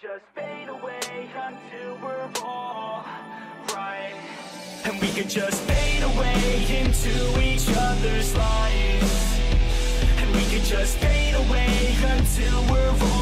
just fade away until we're all right. And we could just fade away into each other's lives. And we could just fade away until we're all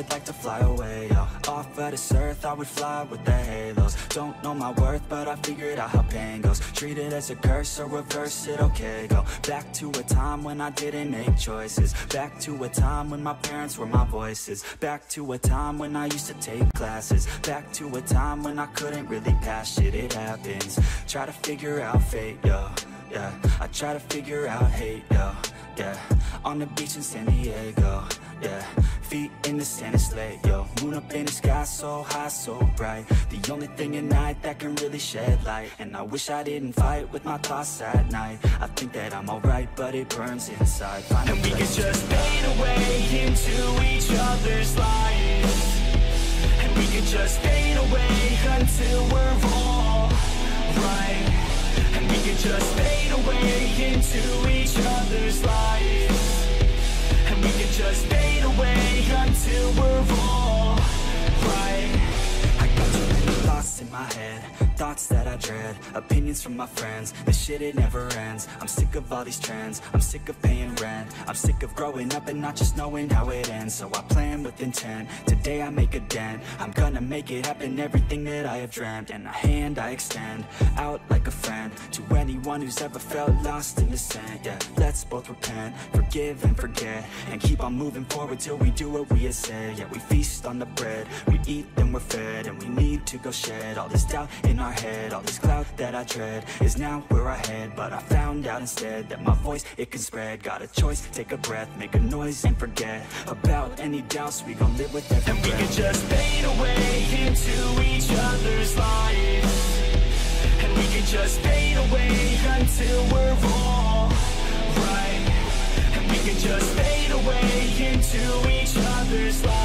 would like to fly away, yo. Off of this earth, I would fly with the halos. Don't know my worth, but I figured out how pain goes. Treat it as a curse or reverse it, okay, go. Back to a time when I didn't make choices. Back to a time when my parents were my voices. Back to a time when I used to take classes. Back to a time when I couldn't really pass shit, it happens. Try to figure out fate, yo, yeah I try to figure out hate, yo, yeah On the beach in San Diego, yeah Feet in the sand, it's late, yo. Moon up in the sky, so high, so bright. The only thing at night that can really shed light. And I wish I didn't fight with my thoughts at night. I think that I'm alright, but it burns inside. Find And we can just fade away into each other's lives. And we can just fade into each other's lives Thoughts that I dread Opinions from my friends This shit it never ends. I'm sick of all these trends I'm sick of paying rent I'm sick of growing up and not just knowing how it ends. So I plan with intent Today I make a dent I'm gonna make it happen Everything that I have dreamt. And a hand I extend Out like a friend To anyone who's ever felt lost in the sand. Yeah, let's both repent Forgive and forget And keep on moving forward Till we do what we have said. Yeah, we feast on the bread We eat then we're fed And we need to go shed All this doubt in our head All this cloud that I tread Is now where I head But I found out instead That my voice, it can spread. Got a choice, take a breath Make a noise and forget About any doubts. We gon' live with every And we can just fade away Into each other's lives. And we can just fade away Until we're all right. And we can just fade away Into each other's lives